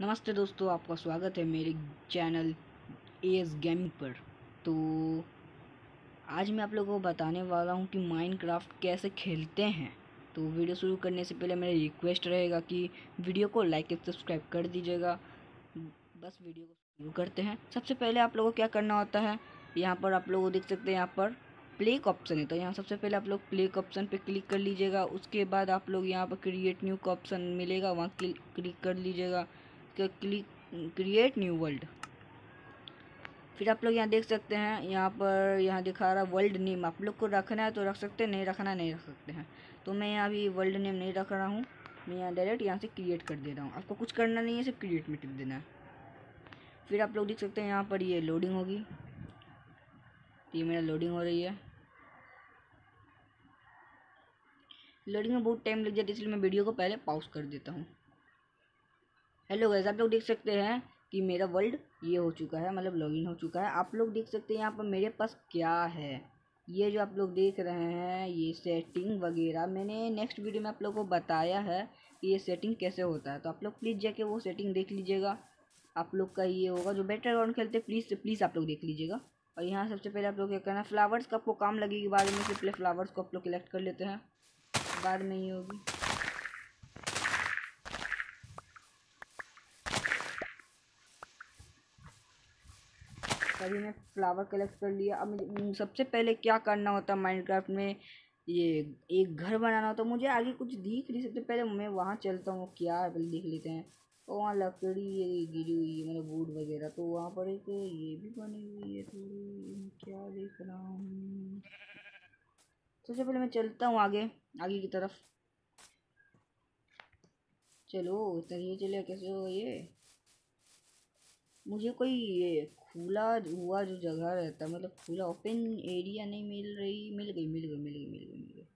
नमस्ते दोस्तों, आपका स्वागत है मेरे चैनल एस गेमिंग पर। तो आज मैं आप लोगों को बताने वाला हूँ कि माइनक्राफ्ट कैसे खेलते हैं। तो वीडियो शुरू करने से पहले मेरा रिक्वेस्ट रहेगा कि वीडियो को लाइक एंड सब्सक्राइब कर दीजिएगा। बस वीडियो को शुरू करते हैं। सबसे पहले आप लोगों को क्या करना होता है, यहाँ पर आप लोग देख सकते हैं यहाँ पर प्ले का ऑप्शन है। तो यहाँ सबसे पहले आप लोग प्ले का ऑप्शन पे क्लिक कर लीजिएगा। उसके बाद आप लोग यहाँ पर क्रिएट न्यू का ऑप्शन मिलेगा, वहाँ क्लिक कर लीजिएगा। क्लिक क्रिएट न्यू वर्ल्ड फिर आप लोग यहाँ देख सकते हैं, यहाँ पर यहाँ दिखा रहा वर्ल्ड नेम आप लोग को रखना है तो रख सकते हैं, नहीं रखना नहीं रख सकते हैं। तो मैं यहाँ अभी वर्ल्ड नेम नहीं रख रहा हूँ, मैं यहाँ डायरेक्ट यहाँ से क्रिएट कर दे रहा हूँ। आपको कुछ करना नहीं है, सिर्फ़ क्रिएट में टिप देना है। फिर आप लोग देख सकते हैं, यहाँ पर ये लोडिंग होगी। ये मेरा लोडिंग हो रही है। लोडिंग में बहुत टाइम लग जाता है, इसलिए मैं वीडियो को पहले पॉज कर देता हूँ। हेलो गैस आप लोग देख सकते हैं कि मेरा वर्ल्ड ये हो चुका है मतलब लॉगिन हो चुका है। आप लोग देख सकते हैं यहाँ पर मेरे पास क्या है। ये जो आप लोग देख रहे हैं, ये सेटिंग वगैरह, मैंने नेक्स्ट वीडियो में आप लोग को बताया है कि ये सेटिंग कैसे होता है। तो आप लोग प्लीज़ जाके वो सेटिंग देख लीजिएगा। आप लोग का ये होगा, जो बेटर ग्राउंड खेलते हैं प्लीज़ प्लीज़ आप लोग देख लीजिएगा। और यहाँ सबसे पहले आप लोग क्या करना है फ्लावर्स का आपको काम लगेगी, बाद में से पहले फ्लावर्स को आप लोग कलेक्ट कर लेते हैं। बाद में ही होगी। अभी मैं फ्लावर कलेक्ट कर लिया। अब सबसे पहले क्या करना होता माइनक्राफ्ट में? ये एक घर बनाना होता। मुझे आगे कुछ दिख नहीं सबसे पहले मैं वहाँ चलता हूँ। क्या है? पहले देख लेते हैं। और वहाँ लकड़ी, ये गिरी हुई है मतलब वुड वगैरह। तो वहाँ पर एक ये भी बनी हुई है थोड़ी। क्या देख रहा हूँ? सबसे पहले मैं चलता हूँ आगे। आगे की तरफ़। चलो, इतना ये चले कैसे हो ये? मुझे कोई ये खुला हुआ जो जगह रहता मतलब खुला ओपन एरिया नहीं मिल रही, मिल गई मिल गई मिल गई मिल गई मिल गई।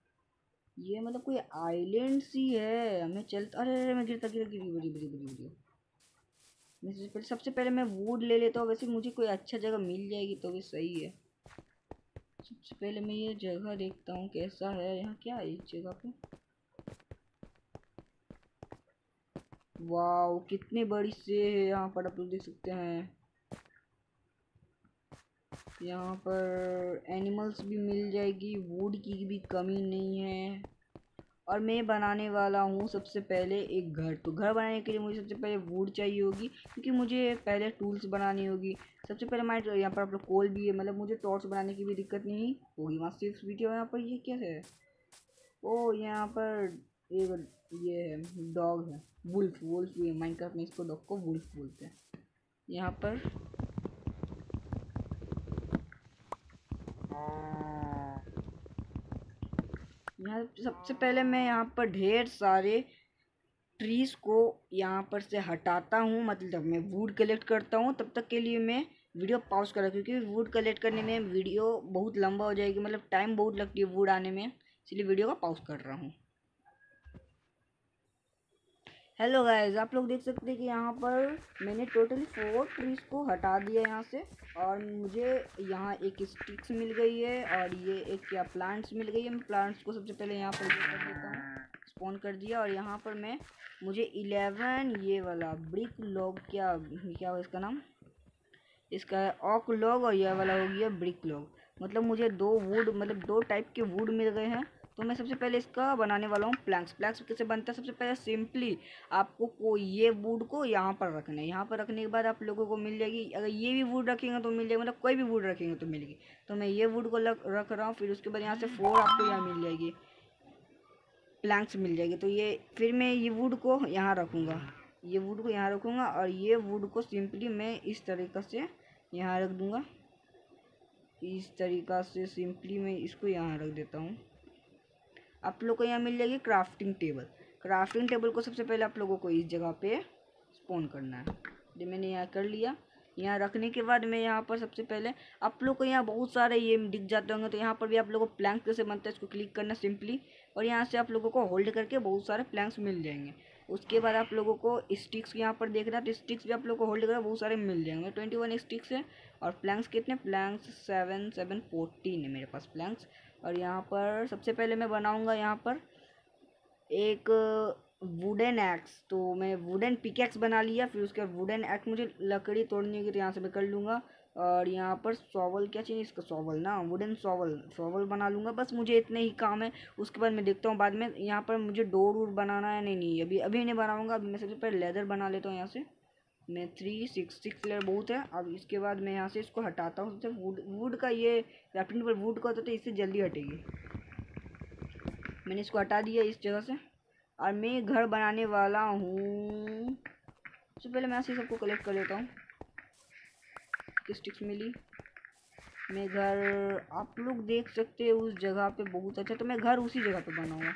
ये मतलब कोई आइलैंड सी है, हमें चलता अरे अरे, मैं गिरता गिरता, गिरी बड़ी बड़ी बड़ी बड़ी मैं सबसे पहले मैं वुड ले लेता हूँ, वैसे मुझे कोई अच्छा जगह मिल जाएगी तो भी सही है। सबसे पहले मैं ये जगह देखता हूँ, कैसा है, यहाँ क्या है इस जगह पे? वाओ, कितनी बड़ी से है यहाँ पर, आप लोग देख सकते हैं। यहाँ पर एनिमल्स भी मिल जाएगी वुड की भी कमी नहीं है। और मैं बनाने वाला हूँ सबसे पहले एक घर तो घर बनाने के लिए मुझे सबसे पहले वुड चाहिए होगी, क्योंकि मुझे पहले टूल्स बनानी होगी। सबसे पहले हमारे यहाँ पर आप लोग कोल भी है मतलब मुझे टॉर्च बनाने की भी दिक्कत नहीं होगी। वहाँ सिक्स वीडियो यहाँ पर ये क्या है? ओ, यहाँ पर एक ये है डॉग है, वुल्फ वुल्फ, ये माइनक्राफ्ट में इसको डॉग को वुल्फ बोलते हैं। यहाँ पर यहाँ सबसे पहले मैं यहाँ पर ढेर सारे ट्रीज़ को यहाँ पर से हटाता हूँ मतलब मैं वुड कलेक्ट करता हूँ, तब तक के लिए मैं वीडियो पॉज करा क्योंकि वुड कलेक्ट करने में वीडियो बहुत लंबा हो जाएगी मतलब टाइम बहुत लगती है वुड आने में, इसलिए वीडियो का पॉज कर रहा हूँ। हेलो गाइस आप लोग देख सकते हैं कि यहाँ पर मैंने टोटली फोर ट्रीज को हटा दिया यहाँ से और मुझे यहाँ एक स्टिक्स मिल गई है और ये एक क्या प्लांट्स मिल गई है। मैं प्लांट्स को सबसे पहले यहाँ पर कर देता हूँ। स्पॉन कर दिया और यहाँ पर मैं, मुझे इलेवन ये वाला ब्रिक लॉग क्या क्या हो इसका नाम? इसका ऑक लॉग और यह वाला हो गया ब्रिक लॉग मतलब मुझे दो वुड मतलब दो टाइप के वुड मिल गए हैं। तो मैं सबसे पहले इसका बनाने वाला हूँ प्लैंक्स प्लैंक्स कैसे बनता है? सबसे पहले सिंपली आपको को ये वुड को यहाँ पर रखना है। यहाँ पर रखने के बाद आप लोगों को मिल जाएगी। अगर ये भी वुड रखेंगे तो मिल जाएगी मतलब कोई भी वुड रखेंगे तो मिलेगी। तो मैं ये वुड को रख रहा हूँ, फिर उसके बाद यहाँ से फोर आपको यहाँ मिल जाएगी। प्लैंक्स मिल जाएगी। तो ये फिर मैं ये वुड को यहाँ रखूँगा। ये वुड को यहाँ रखूँगा और ये वुड को सिंपली मैं इस तरीक़ा से यहाँ रख दूँगा। इस तरीक़ा से सिंपली मैं इसको यहाँ रख देता हूँ। आप लोग को यहाँ मिल जाएगी क्राफ्टिंग टेबल क्राफ्टिंग टेबल को सबसे पहले आप लोगों को इस जगह पे स्पोन करना है। जो मैंने यहाँ कर लिया। यहाँ रखने के बाद मैं यहाँ पर सबसे पहले आप लोग को यहाँ बहुत सारे ये दिख जाते होंगे तो यहाँ पर भी आप लोगों को प्लैंक कैसे बनता है, इसको क्लिक करना सिंपली और यहाँ से आप लोगों को होल्ड करके बहुत सारे प्लैंक्स मिल जाएँगे। उसके बाद आप लोगों को स्टिक्स यहाँ पर देख रहा है तो स्टिक्स भी आप लोग को होल्ड करा बहुत सारे मिल जाएँगे। ट्वेंटी वन स्टिक्स है और प्लैंक्स कितने? प्लैंक्स सेवन सेवन फोर्टीन है मेरे पास प्लैंक्स और यहाँ पर सबसे पहले मैं बनाऊँगा यहाँ पर एक वुडन एक्स तो मैं वुडन पिकेक्स बना लिया, फिर उसके बाद वुडन एक्स मुझे लकड़ी तोड़नी होगी तो यहाँ से मैं कर लूँगा। और यहाँ पर सॉवल क्या चाहिए? इसका सॉवल ना वुडन सॉवल सॉवल बना लूँगा। बस मुझे इतने ही काम है। उसके बाद मैं देखता हूँ बाद में, यहाँ पर मुझे डोर वोर बनाना है। नहीं नहीं, अभी अभी नहीं बनाऊँगा। अभी मैं सबसे पहले लेदर बना लेता हूँ यहाँ से। मैं थ्री सिक्स सिक्स लेयर बहुत है। अब इसके बाद मैं यहाँ से इसको हटाता हूँ। सबसे वुड वुड का ये क्राफ्टिंग पर वुड का होता तो इससे जल्दी हटेगी। मैंने इसको हटा दिया इस जगह से। और मैं घर बनाने वाला हूँ। सबसे पहले मैं सबको कलेक्ट कर लेता हूँ। स्टिक्स मिली? मैं घर, आप लोग देख सकते हैं उस जगह पे बहुत अच्छा। तो मैं घर उसी जगह पे बनाऊँगा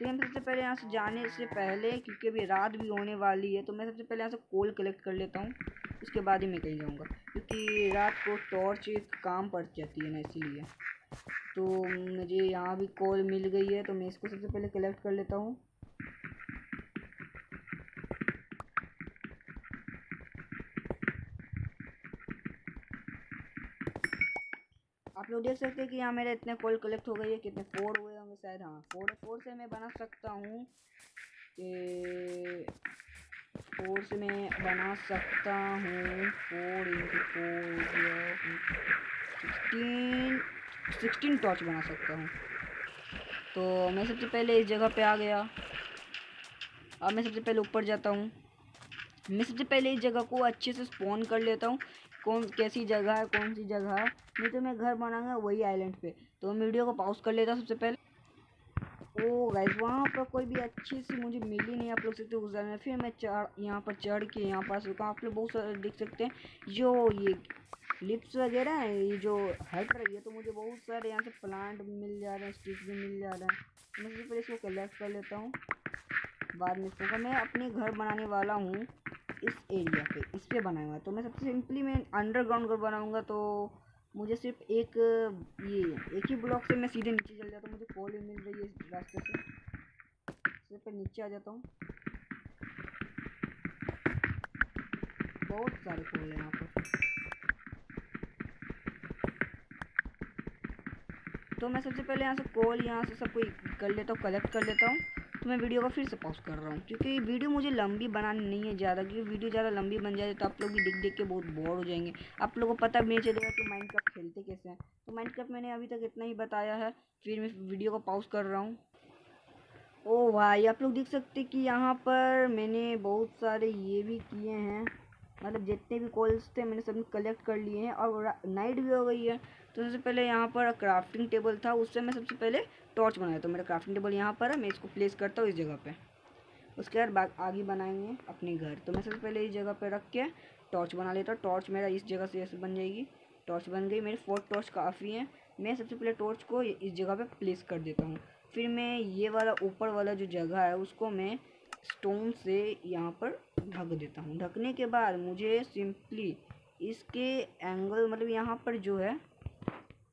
तो हम सबसे पहले यहाँ से जाने से पहले, क्योंकि अभी रात भी होने वाली है तो मैं सबसे पहले यहाँ से कोल कलेक्ट कर लेता हूँ। उसके बाद ही मैं कहीं जाऊँगा। क्योंकि रात को टॉर्च काम पड़ जाती है ना, इसीलिए। तो मुझे यहाँ भी कोल मिल गई है तो मैं इसको सबसे पहले कलेक्ट कर लेता हूँ। आप लोग देख सकते हैं कि यहाँ मेरे इतने कोल कलेक्ट हो गए हैं, कितने फोर हुए होंगे शायद हाँ फोर फोर से मैं बना सकता हूँ कि फोर से मैं बना सकता हूँ। Four into four sixteen sixteen torch बना सकता हूँ। तो मैं सबसे पहले इस जगह पे आ गया। अब मैं सबसे पहले ऊपर जाता हूँ। मैं सबसे पहले इस जगह को अच्छे से स्पॉन कर लेता हूँ। कौन, कैसी जगह है, कौन सी जगह है। नहीं तो मैं घर बनाऊँगा वही आइलैंड पे। तो मैं वीडियो को पॉज कर लेता हूँ सबसे पहले। ओ गाइस वहाँ पर कोई भी अच्छी सी मुझे मिली नहीं आप लोग सकते गुजरने फिर मैं चढ़, यहाँ पर चढ़ के यहाँ पास रुका। आप लोग बहुत सारे देख सकते हैं। जो ये लिप्स वगैरह ये जो हट रही है तो मुझे बहुत सारे यहाँ से प्लांट मिल जा रहे हैं स्टिक्स भी मिल जा रहे हैं। मैं सबसे पहले इसको कलेक्ट कर लेता हूँ। बाद में इसको मैं अपने घर बनाने वाला हूँ इस एरिया पे, इस पे बनाऊँगा। तो मैं सबसे सिंपली मैं अंडरग्राउंड घर बनाऊँगा तो मुझे सिर्फ़ एक, ये, एक ही ब्लॉक से मैं सीधे नीचे चल जाता हूँ। मुझे कॉल मिल रही है इस रास्ते से। सिर्फ़ नीचे आ जाता हूँ। बहुत सारे कॉल हैं यहाँ पर। तो मैं सबसे पहले यहाँ से कॉल, यहाँ से सब कोई कर लेता हूँ कलेक्ट कर लेता हूँ। तो मैं वीडियो को फिर से पॉज कर रहा हूँ, क्योंकि वीडियो मुझे लंबी बनानी नहीं है ज़्यादा, क्योंकि वीडियो ज़्यादा लंबी बन जाए तो आप लोग भी देख देख के बहुत बोर हो जाएँगे। आप लोगों को पता भी नहीं चलेगा कि माइंड कप खेलते कैसे हैं? तो माइंड कप मैंने अभी तक इतना ही बताया है, फिर मैं वीडियो को पॉज कर रहा हूँ। ओ भाई, आप लोग देख सकते कि यहाँ पर मैंने बहुत सारे ये भी किए हैं। मतलब जितने भी कॉल्स थे मैंने सब कलेक्ट कर लिए हैं और नाइट भी हो गई है। तो सबसे पहले यहाँ पर क्राफ्टिंग टेबल था, उससे मैं सबसे पहले टॉर्च बनाया तो मेरा क्राफ्टिंग टेबल यहाँ पर है, मैं इसको प्लेस करता हूँ इस जगह पे। उसके बाद आगे बनाएँगे अपने घर। तो मैं सबसे पहले इस जगह पे रख के टॉर्च बना लेता हूँ। टॉर्च मेरा इस जगह से ऐसे बन जाएगी। टॉर्च बन गई। मेरे फोर टॉर्च काफ़ी हैं। मैं सबसे पहले टॉर्च को इस जगह पे प्लेस कर देता हूँ। फिर मैं ये वाला ऊपर वाला जो जगह है, उसको मैं स्टोन से यहाँ पर ढक देता हूँ। ढकने के बाद मुझे सिंपली इसके एंगल मतलब यहाँ पर जो है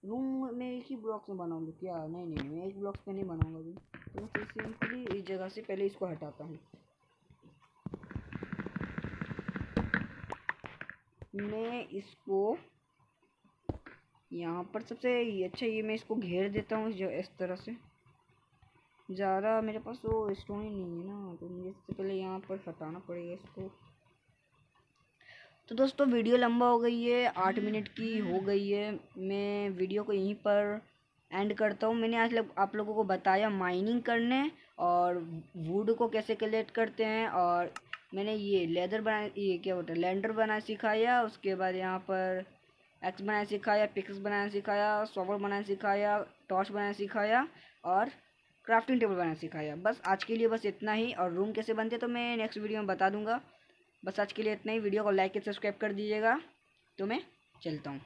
रूम में एक ही ब्लॉक में बनाऊँगा। क्या? नहीं नहीं, मैं एक ब्लॉक पे नहीं बनाऊँगा अभी। तो मैं सिंपली इस जगह से पहले इसको हटाता हूँ। मैं इसको यहाँ पर सबसे अच्छा ये मैं इसको घेर देता हूँ इस तरह से। ज़्यादा मेरे पास वो स्टोन ही नहीं है ना तो मुझे सबसे पहले यहाँ पर हटाना पड़ेगा इसको। तो दोस्तों वीडियो लंबा हो गई है आठ मिनट की हो गई है। मैं वीडियो को यहीं पर एंड करता हूँ। मैंने आज लग, आप लोगों को बताया माइनिंग करने और वुड को कैसे कलेक्ट करते हैं और मैंने ये लेदर बना ये क्या बोलते हैं लैंडर बनाना सिखाया उसके बाद यहाँ पर एक्स बनाना सिखाया पिक्स बनाना सिखाया सॉवर बनाना सिखाया टॉर्च बनाना सिखाया और क्राफ्टिंग टेबल बनाना सिखाया। बस आज के लिए बस इतना ही और रूम कैसे बनते तो मैं नेक्स्ट वीडियो में बता दूँगा। बस आज के लिए इतना ही। वीडियो को लाइक एंड सब्सक्राइब कर दीजिएगा। तो मैं चलता हूँ।